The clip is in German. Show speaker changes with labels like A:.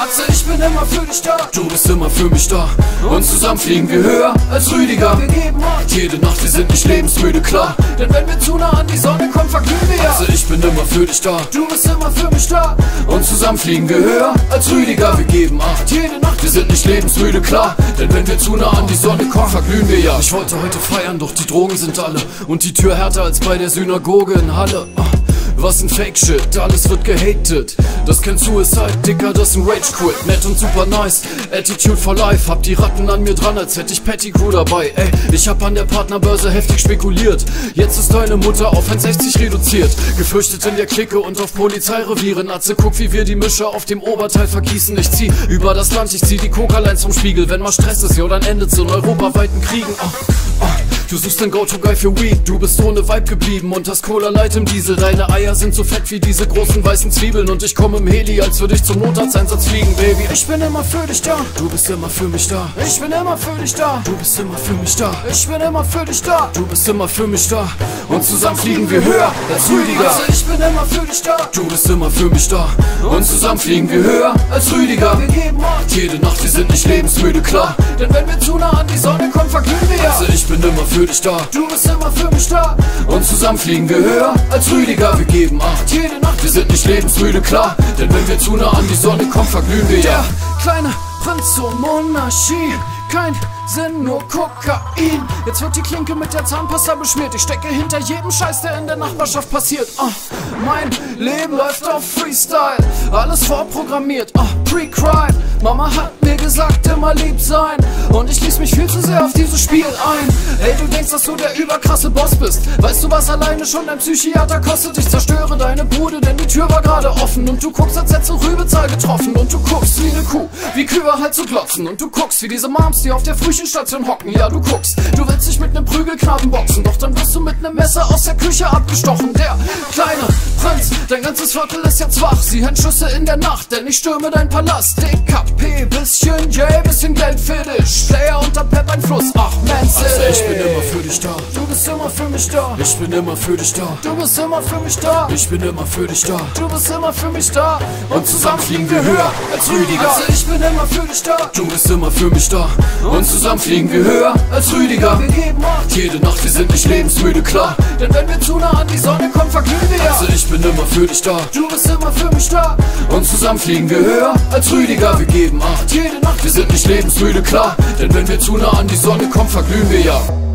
A: Atze, ich bin immer für dich da. Du bist immer für mich da. Und zusammen fliegen wir höher als Rüdiger. Wir geben Acht. Jede Nacht, wir sind nicht lebensmüde, klar. Denn wenn wir zu nah an die Sonne kommen, verglühen wir ja. Atze, ich bin immer für dich da. Du bist immer für mich da. Und zusammen fliegen wir höher als Rüdiger. Wir geben Acht. Jede Nacht, wir sind nicht lebensmüde, klar. Denn wenn wir zu nah an die Sonne kommen, verglühen wir ja. Ich wollte heute feiern, doch die Drogen sind alle. Und die Tür härter als bei der Synagoge in Halle. Ah. Was ein Fake-Shit, alles wird gehatet. Das kein Suicide, Dicker, das ein Rage-Quit. Nett und super nice, Attitude for life. Hab die Ratten an mir dran, als hätte ich Petty Crew dabei. Ey, ich hab an der Partnerbörse heftig spekuliert. Jetzt ist deine Mutter auf 1,60 reduziert. Gefürchtet in der Clique und auf Polizeirevieren. Atze, guck, wie wir die Mischer auf dem Oberteil vergießen. Ich zieh über das Land, ich zieh die Coca-Lines vom Spiegel. Wenn mal Stress ist, jo, dann endet's in europaweiten Kriegen. Oh, oh. Du suchst den Go-To-Guy für Weed, du bist ohne Vibe geblieben und hast Cola Light im Diesel. Deine Eier sind so fett wie diese großen weißen Zwiebeln und ich komme im Heli, als würde ich zum Notarzteinsatz fliegen, Baby. Ich bin immer für dich da, du bist immer für mich da. Ich bin immer für dich da, du bist immer für mich da. Ich bin immer für dich da, du bist immer für mich da. Und zusammen fliegen wir höher als Rüdiger. Also ich bin immer für dich da, du bist immer für mich da. Und zusammen fliegen wir höher als Rüdiger. Wir geben Acht. Jede Nacht, wir sind nicht lebensmüde, klar. Denn wenn wir zu nah an die Sonne kommen, verglühen wir ja. Also ich bin immer für dich da, du bist immer für mich da. Und zusammen fliegen wir höher als Rüdiger. Wir geben Acht. Jede Nacht, wir sind nicht lebensmüde, klar. Denn wenn wir zu nah an die Sonne kommen, verglühen wir ja. Der kleine Prinz zur Monarchie. Kein Sinn, nur Kokain. Jetzt wird die Klinke mit der Zahnpasta beschmiert. Ich stecke hinter jedem Scheiß, der in der Nachbarschaft passiert. Oh, mein Leben läuft auf Freestyle. Alles vorprogrammiert. Oh, Pre-Crime. Mama hat mir gesagt, immer lieb sein. Und ich ließ mich viel zu sehr auf dieses Spiel ein. Ey, du denkst, dass du der überkrasse Boss bist. Weißt du, was alleine schon dein Psychiater kostet? Ich zerstöre deine Bude, denn die Tür war gerade offen. Und du guckst, als hättest du Rübezahl getroffen. Und du guckst wie eine Kuh, wie Kühe halt zu glotzen. Und du guckst, wie diese Moms, die auf der Frühchenstation hocken. Ja, du guckst, du willst dich mit nem Prügelknaben boxen. Doch dann wirst du mit nem Messer aus der Küche abgestochen. Der kleine Prinz, dein ganzes Viertel ist jetzt wach. Sie hören Schüsse in der Nacht, denn ich stürme dein Palast. DKP, bisschen J, bisschen Geld für dich. Player unter Pep-Einfluss, ach, Manze. Also ich bin immer für dich da. Du bist immer für mich da. Ich bin immer für dich da. Du bist immer für mich da. Ich bin immer für dich da. Du bist immer für mich da. Und zusammen fliegen wir höher als Rüdiger. Also ich bin immer für dich da. Du bist immer für mich da. Und zusammen fliegen wir höher als Rüdiger. Wir geben Acht. Jede Nacht, wir sind nicht lebensmüde, klar. Denn wenn wir zu nah an die Sonne kommen, verglühen wir immer für dich da. Du bist immer für mich da. Und zusammen fliegen wir höher als Rüdiger. Wir geben Acht. Jede Nacht, wir sind nicht lebensmüde, klar. Denn wenn wir zu nah an die Sonne kommen, verglühen wir ja.